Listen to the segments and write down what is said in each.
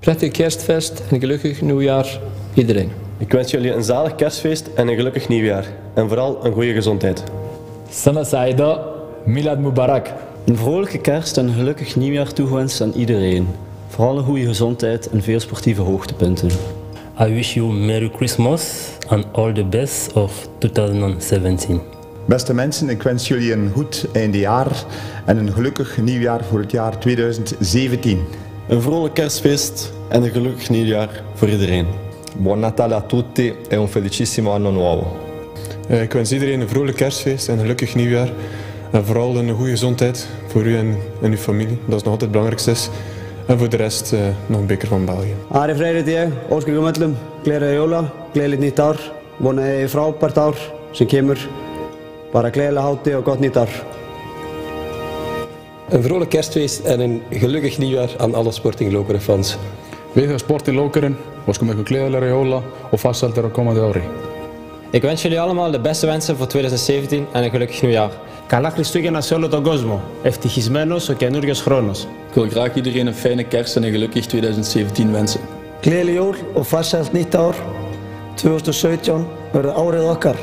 Prettig kerstfest en gelukkig nieuwjaar iedereen. Ik wens jullie een zalig kerstfeest en een gelukkig nieuwjaar. En vooral een goede gezondheid. Sana Saida, Milad Mubarak. Een vrolijke kerst en een gelukkig nieuwjaar toegewenst aan iedereen. Vooral een goede gezondheid en veel sportieve hoogtepunten. I wish you Merry Christmas and all the best of 2017. Beste mensen, ik wens jullie een goed eindejaar en een gelukkig nieuwjaar voor het jaar 2017. Een vrolijk kerstfeest en een gelukkig nieuwjaar voor iedereen. Buon Natale a tutti e un felicissimo anno nuovo. Uh, ik wens iedereen een vrolijk kerstfeest en een gelukkig nieuwjaar. En vooral een goede gezondheid voor u en, en uw familie. Dat is nog altijd het belangrijkste. Is. En voor de rest uh, nog een beker van België. Are vrede tie, Oscar Gometlum, Claire Jola, Claire Nitar, Bonne vrouw partar, zijn kimmer, para Claire houdt ook God Nitar. Een vrolijk kerstfeest en een gelukkig nieuwjaar aan alle Sporting Lokeren fans. Vega Sporting Lokeren, Oscar met Claire Raiola of vaststellt er komende ori. Ik wens jullie allemaal de beste wensen voor 2017 en een gelukkig nieuwjaar. Καλά Χριστούγεννα σε όλο τον κόσμο. Ευτυχισμένος ο καινούριος χρόνος. Ik wil graag iedereen een fijne kerst en een gelukkig 2017 wensen. Gleðileg jól og farsælt nýtt ár 2017 verður árið okkar.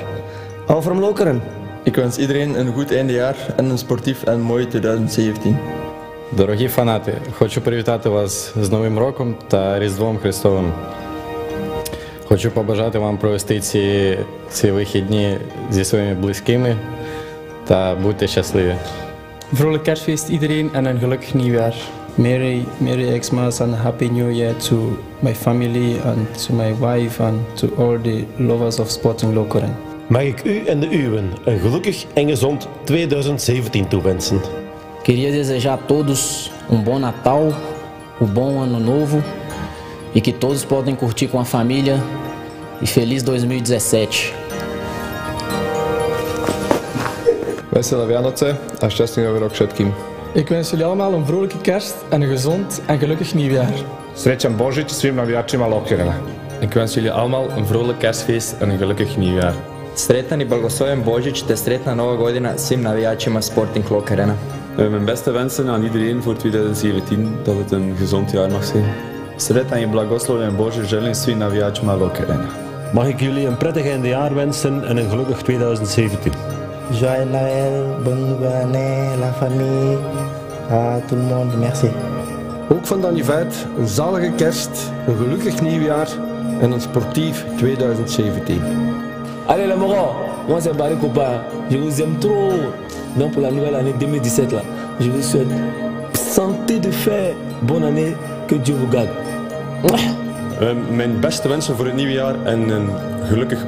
Áfram Lokeren. Ik wens iedereen een goed eindejaar en een sportief en mooi 2017. Дорогі фанати, хочу привітати вас з Новим роком та Різдвом Христовим. Хочу побажати вам провести ці, ці вихідні зі своїми близькими та будьте щасливі. Vrolijk kerstfeest iedereen en een gelukkig nieuwjaar. Merry, Merry Xmas and Happy New Year to my family and to my wife and to all the lovers of Sporting Lokeren. Mag ik u en de uwen een gelukkig en gezond 2017 toewensen. Queria desejar a todos um bom Natal, um bom Ano Novo e que todos podem curtir com a família e feliz 2017. Vesele Vianoce a šťastný nový rok všetkým. Ik wens jullie allemaal een vrolijke kerst en een gezond en gelukkig nieuwjaar. Srećan Božić svim navijačima Lokerena. Ik wens jullie allemaal een vrolijk kerstfeest en een gelukkig nieuwjaar. Sretan i blagosloven Božić te sretna nova godina svim navijačima Sporting Lokerena. Uh, mijn beste wensen aan iedereen voor 2017 dat het een gezond jaar mag zijn. Sretan i blagosloven Božić želim svim navijačima Lokerena. Mag ik jullie een prettig eindejaar wensen en een gelukkig 2017. Joyeux Noël, bonne année, la famille, à tout le monde, merci. Ook van Danny Veit, een zalige kerst, een gelukkig nieuwjaar en een sportief 2017. Allez les morons, moi c'est Barry Copain, je vous aime trop. Donc pour la nouvelle année 2017 là, je vous souhaite santé de fer, bonne année, que Dieu vous garde. Uh, mijn beste wensen voor het nieuwe jaar en een gelukkig.